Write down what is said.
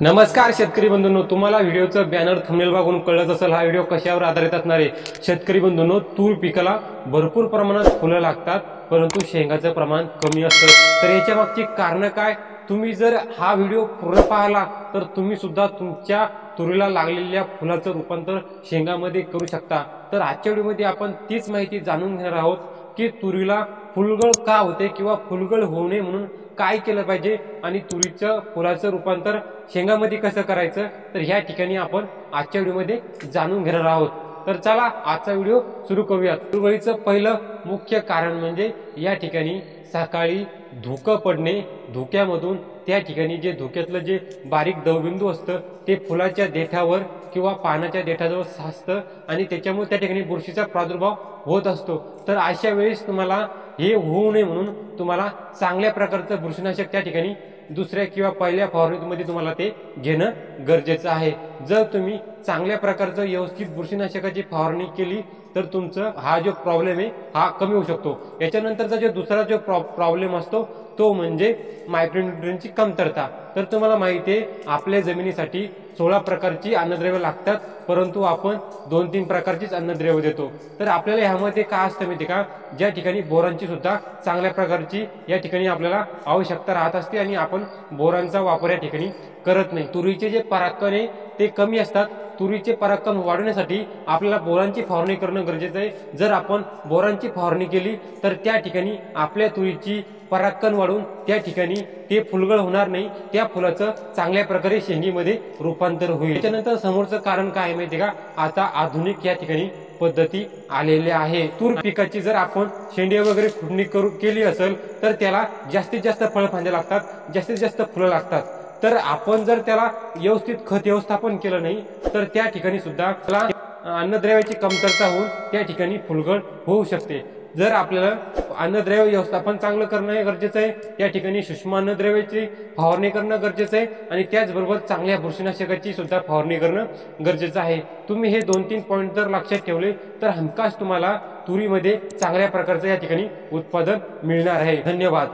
नमस्कार शेतकरी बंधूंनो तुम्हाला व्हिडिओचं बॅनर थंबनेल बघून कळत असेल हा व्हिडिओ कशावर आधारित असणार आहे. शेतकरी बंधूंनो तूर पिकाला भरपूर प्रमाणात फुलं लागतात परंतु शेंगाचं प्रमाण कमी असतं. तर याच्या मागची कारणं काय? तुम्ही जर हा व्हिडिओ पूर्ण पाहिला तर तुम्ही सुद्धा तुमच्या तुरीला लागलेल्या फुलाचं रूपांतर शेंगामध्ये करू शकता. तर आजच्या व्हिडिओमध्ये आपण तीच माहिती जाणून घेणार आहोत की तुरीला फुलगळ का होते किंवा फुलगळ होऊ नये म्हणून काय केलं पाहिजे आणि तुरीचं फुलाचं रूपांतर शेंगामध्ये कसं करायचं तर ह्या ठिकाणी आपण आजच्या व्हिडिओमध्ये जाणून घेणार आहोत. तर चला आजचा व्हिडिओ सुरू करूयात. तुरवळीचं पहिलं मुख्य कारण म्हणजे या ठिकाणी सकाळी धुकं पडणे. धुक्यामधून त्या ठिकाणी जे धुक्यातलं जे बारीक दवबिंदू असतं ते फुलाच्या देठावर किंवा पानाच्या देठाजवळ साचतं आणि त्याच्यामुळे त्या ठिकाणी बुरशीचा प्रादुर्भाव होत असतो. तर अशा वेळेस तुम्हाला हे होऊ नये म्हणून तुम्हाला चांगल्या प्रकारचं बुरशीनाशक त्या ठिकाणी दुसऱ्या किंवा पहिल्या फवारणीमध्ये तुम्हाला ते घेणं गरजेचं आहे. जर तुम्ही चांगल्या प्रकारचं व्यवस्थित बुरशीनाशकाची फवारणी केली तर तुमचं हा जो प्रॉब्लेम आहे हा कमी होऊ शकतो. याच्यानंतरचा जो दुसरा जो प्रॉब्लेम असतो तो म्हणजे मायक्रोन्युट्रियनची कमतरता. तर तुम्हाला माहिती आहे आपल्या जमिनीसाठी सोळा प्रकारची अन्नद्रव्य लागतात परंतु आपण दोन तीन प्रकारचीच अन्नद्रव्य देतो. तर आपल्याला ह्यामध्ये काय असतं माहिती का? ज्या ठिकाणी बोरांची सुद्धा चांगल्या प्रकारची या ठिकाणी आपल्याला आवश्यकता राहत असते आणि आपण बोरांचा वापर या ठिकाणी करत नाही. तुरीचे जे पराक्रम आहे ते कमी असतात. तुरीचे पराक्रम वाढवण्यासाठी आपल्याला बोरांची फवारणी करणं गरजेचं आहे. जर आपण बोरांची फवारणी केली तर त्या ठिकाणी आपल्या तुरीची पराक्रम वाढून त्या ठिकाणी ते फुलगळ होणार नाही. त्या फुलाचं चांगल्या प्रकारे शेंगीमध्ये रूपांतर होईल. त्याच्यानंतर समोरचं कारण काय माहिती का? आता आधुनिक या ठिकाणी पद्धती आलेल्या आहे. तूर पिकाची जर आपण शेंडे वगैरे खुडणी करू केली असेल तर त्याला जास्तीत जास्त फळफांद्या लागतात जास्तीत जास्त फुलं लागतात. तर आपण जर त्याला व्यवस्थित खत व्यवस्थापन केलं नाही तर त्या ठिकाणी सुद्धा अन्नद्रव्याची कमतरता होऊन त्या ठिकाणी फुलगळ होऊ शकते. जर आपल्याला अन्नद्रव्य व्यवस्थापन चांगलं करणं हे गरजेचं आहे त्या ठिकाणी सूक्ष्म अन्नद्रव्याची फवारणी करणं गरजेचं आहे आणि त्याचबरोबर चांगल्या बुरशीनाशकाची सुद्धा फवारणी करणं गरजेचं आहे. तुम्ही हे दोन तीन पॉईंट जर लक्षात ठेवले तर हमखास तुम्हाला तुरीमध्ये चांगल्या प्रकारचं या ठिकाणी उत्पादन मिळणार आहे. धन्यवाद.